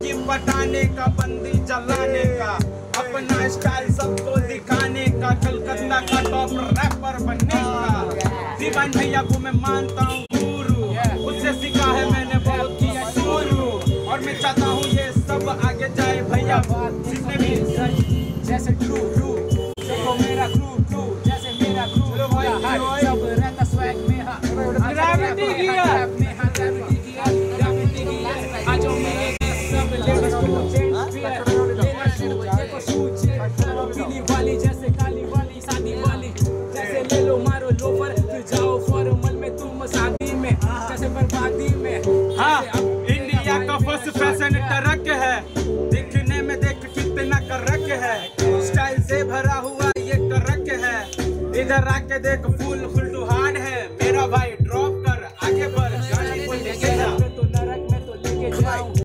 कि पटाने का बंदी जलाने का अपना स्टाइल सबको दिखाने का कलकत्ता का टॉप रैपर बनने का। दीवान भैया को मैं मानता हूँ गुरु उससे सीखा है मैंने बहुत किया शुरू और मैं चाहता हूँ ये सब आगे जाए भैया। जितने भी जैसे ट्रू ट्रू मेरा क्रू क्रू जैसे मेरा क्रू। सब भरा हुआ ये ट्रक है। इधर आके देख